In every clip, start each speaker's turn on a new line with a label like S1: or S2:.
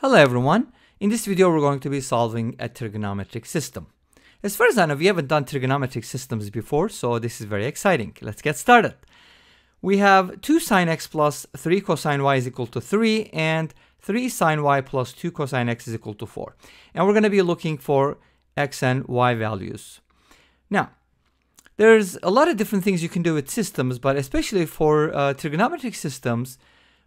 S1: Hello everyone. In this video we're going to be solving a trigonometric system. As far as I know we haven't done trigonometric systems before so this is very exciting. Let's get started. We have 2 sine x plus 3 cosine y is equal to 3 and 3 sine y plus 2 cosine x is equal to 4. And we're going to be looking for x and y values. Now there's a lot of different things you can do with systems but especially for uh, trigonometric systems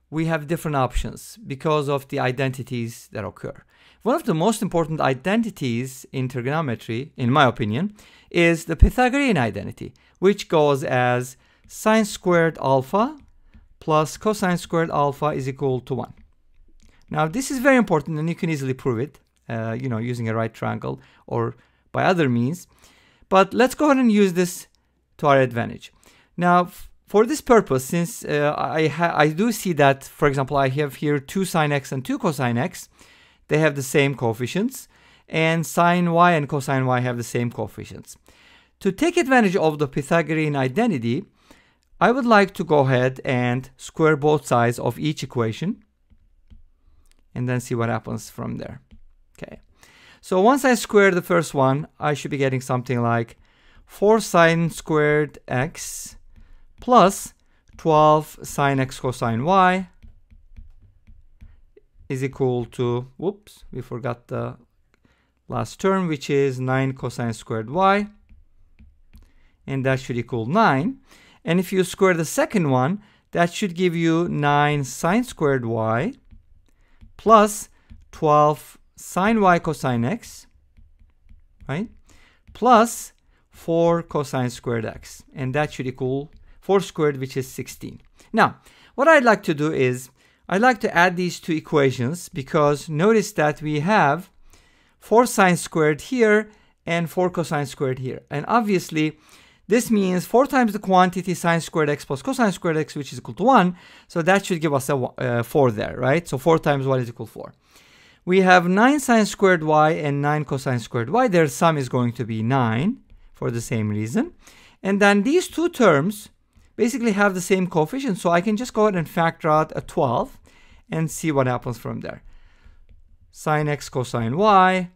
S1: we have different options because of the identities that occur. One of the most important identities in trigonometry, in my opinion, is the Pythagorean identity, which goes as sine squared alpha plus cosine squared alpha is equal to 1. Now, this is very important and you can easily prove it, uh, you know, using a right triangle or by other means. But let's go ahead and use this to our advantage. Now, for this purpose, since uh, I, I do see that, for example, I have here 2 sine x and 2 cosine x, they have the same coefficients, and sine y and cosine y have the same coefficients. To take advantage of the Pythagorean identity, I would like to go ahead and square both sides of each equation, and then see what happens from there. Okay. So once I square the first one, I should be getting something like 4 sine squared x plus 12 sine x cosine y is equal to, whoops, we forgot the last term, which is 9 cosine squared y. And that should equal 9. And if you square the second one, that should give you 9 sine squared y plus 12 sine y cosine x, right? Plus 4 cosine squared x. And that should equal 4 squared, which is 16. Now, what I'd like to do is, I'd like to add these two equations because notice that we have 4 sine squared here and 4 cosine squared here. And obviously, this means 4 times the quantity sine squared x plus cosine squared x, which is equal to 1. So that should give us a uh, 4 there, right? So 4 times 1 is equal to 4. We have 9 sine squared y and 9 cosine squared y. Their sum is going to be 9 for the same reason. And then these two terms basically have the same coefficient. So I can just go ahead and factor out a 12 and see what happens from there. Sine x cosine y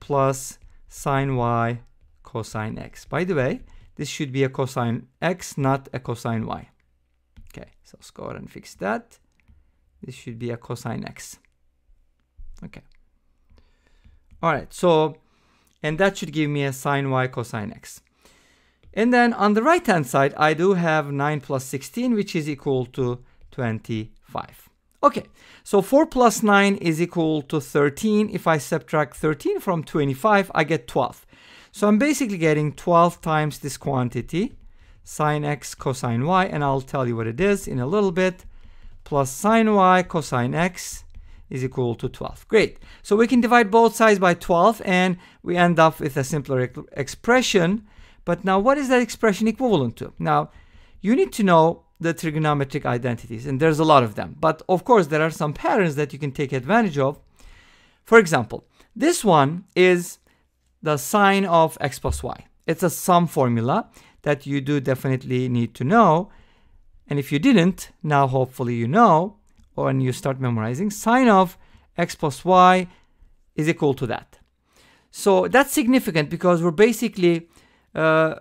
S1: plus sine y cosine x. By the way, this should be a cosine x, not a cosine y. Okay, so let's go ahead and fix that. This should be a cosine x. Okay. All right, so, and that should give me a sine y cosine x. And then on the right hand side, I do have 9 plus 16, which is equal to 25. Okay, so 4 plus 9 is equal to 13. If I subtract 13 from 25, I get 12. So I'm basically getting 12 times this quantity, sine x cosine y, and I'll tell you what it is in a little bit, plus sine y cosine x is equal to 12. Great. So we can divide both sides by 12, and we end up with a simpler expression but now what is that expression equivalent to? Now, you need to know the trigonometric identities, and there's a lot of them. But of course, there are some patterns that you can take advantage of. For example, this one is the sine of x plus y. It's a sum formula that you do definitely need to know. And if you didn't, now hopefully you know, or when you start memorizing, sine of x plus y is equal to that. So that's significant because we're basically uh,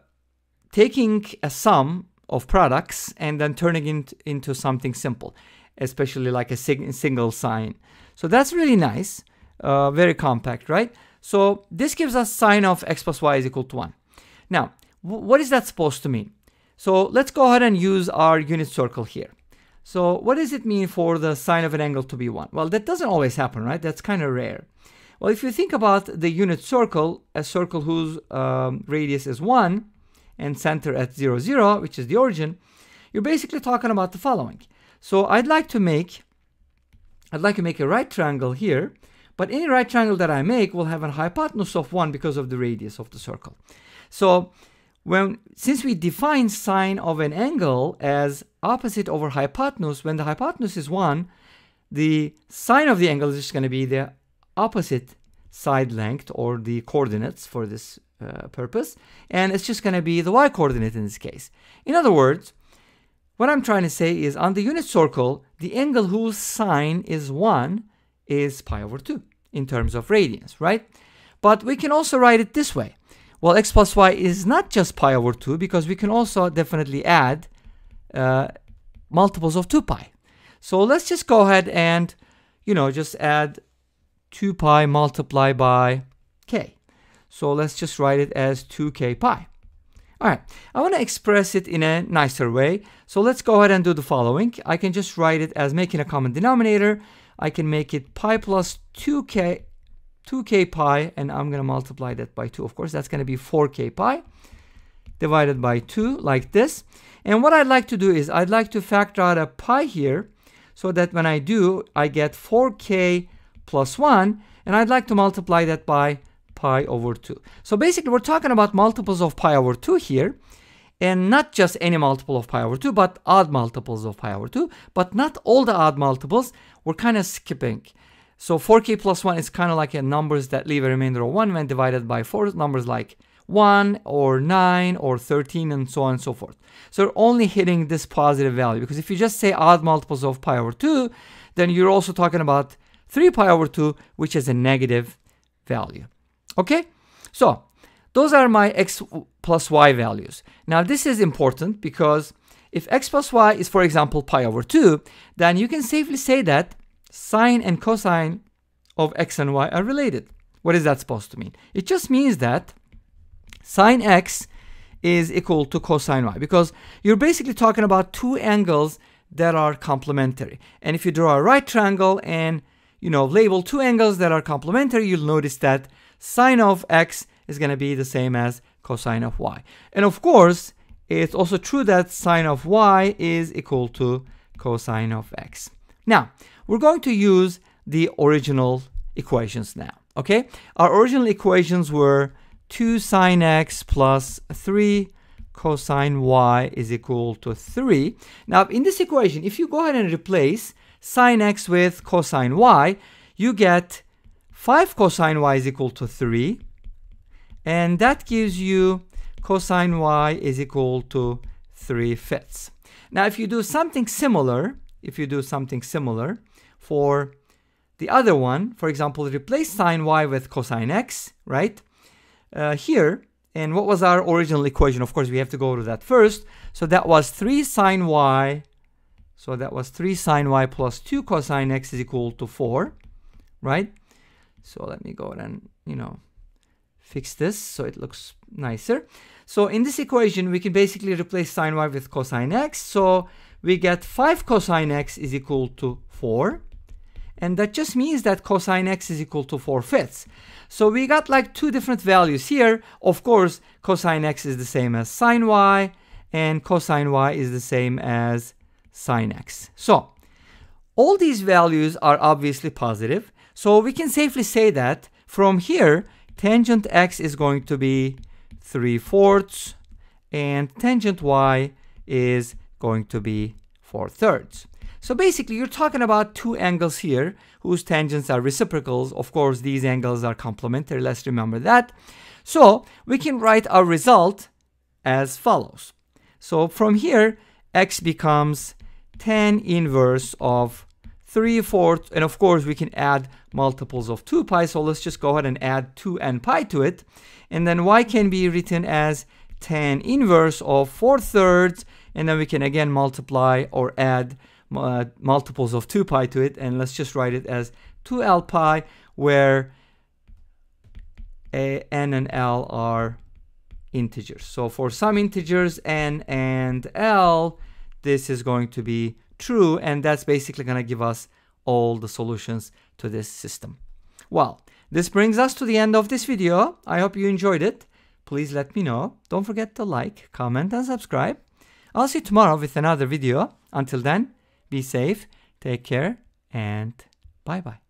S1: taking a sum of products and then turning it into something simple, especially like a single sine. So that's really nice, uh, very compact, right? So this gives us sine of x plus y is equal to 1. Now, what is that supposed to mean? So let's go ahead and use our unit circle here. So what does it mean for the sine of an angle to be 1? Well, that doesn't always happen, right? That's kind of rare. Well, if you think about the unit circle, a circle whose um, radius is 1 and center at 0, 0, which is the origin, you're basically talking about the following. So I'd like to make, I'd like to make a right triangle here, but any right triangle that I make will have a hypotenuse of 1 because of the radius of the circle. So when since we define sine of an angle as opposite over hypotenuse, when the hypotenuse is 1, the sine of the angle is just going to be the opposite side length or the coordinates for this uh, purpose. And it's just going to be the y coordinate in this case. In other words, what I'm trying to say is on the unit circle, the angle whose sine is 1 is pi over 2 in terms of radians, right? But we can also write it this way. Well, x plus y is not just pi over 2 because we can also definitely add uh, multiples of 2 pi. So let's just go ahead and, you know, just add 2 pi multiplied by k. So let's just write it as 2k pi. All right, I want to express it in a nicer way. So let's go ahead and do the following. I can just write it as making a common denominator. I can make it pi plus 2k 2k pi, and I'm going to multiply that by 2. Of course, that's going to be 4k pi divided by 2 like this. And what I'd like to do is I'd like to factor out a pi here so that when I do, I get 4k plus 1, and I'd like to multiply that by pi over 2. So basically, we're talking about multiples of pi over 2 here, and not just any multiple of pi over 2, but odd multiples of pi over 2, but not all the odd multiples. We're kind of skipping. So 4k plus 1 is kind of like a numbers that leave a remainder of 1 when divided by 4 numbers like 1 or 9 or 13 and so on and so forth. So you're only hitting this positive value because if you just say odd multiples of pi over 2, then you're also talking about 3 pi over 2, which is a negative value. Okay? So those are my x plus y values. Now this is important because if x plus y is, for example, pi over 2, then you can safely say that sine and cosine of x and y are related. What is that supposed to mean? It just means that sine x is equal to cosine y because you're basically talking about two angles that are complementary. And if you draw a right triangle and you know label two angles that are complementary, you'll notice that sine of x is going to be the same as cosine of y. And of course, it's also true that sine of y is equal to cosine of x. Now, we're going to use the original equations now, okay? Our original equations were 2 sine x plus 3 cosine y is equal to 3. Now, in this equation, if you go ahead and replace sine x with cosine y, you get 5 cosine y is equal to 3. And that gives you cosine y is equal to 3 fifths. Now, if you do something similar, if you do something similar, for the other one, for example, replace sine y with cosine x, right? Uh, here, and what was our original equation? Of course, we have to go to that first. So that was 3 sine y. So that was 3 sine y plus 2 cosine x is equal to 4, right? So let me go and, you know, fix this so it looks nicer. So in this equation, we can basically replace sine y with cosine x. So we get 5 cosine x is equal to 4. And that just means that cosine x is equal to 4 fifths. So we got like two different values here. Of course, cosine x is the same as sine y, and cosine y is the same as sine x. So all these values are obviously positive. So we can safely say that from here, tangent x is going to be 3 fourths, and tangent y is going to be 4 thirds. So basically, you're talking about two angles here whose tangents are reciprocals. Of course, these angles are complementary. Let's remember that. So we can write our result as follows. So from here, x becomes tan inverse of 3 fourths. And of course, we can add multiples of 2 pi. So let's just go ahead and add 2n pi to it. And then y can be written as tan inverse of 4 thirds. And then we can again multiply or add uh, multiples of 2 pi to it and let's just write it as 2l pi where a, n and l are integers. So for some integers n and l this is going to be true and that's basically going to give us all the solutions to this system. Well, this brings us to the end of this video. I hope you enjoyed it. Please let me know. Don't forget to like, comment and subscribe. I'll see you tomorrow with another video. Until then, be safe, take care, and bye bye.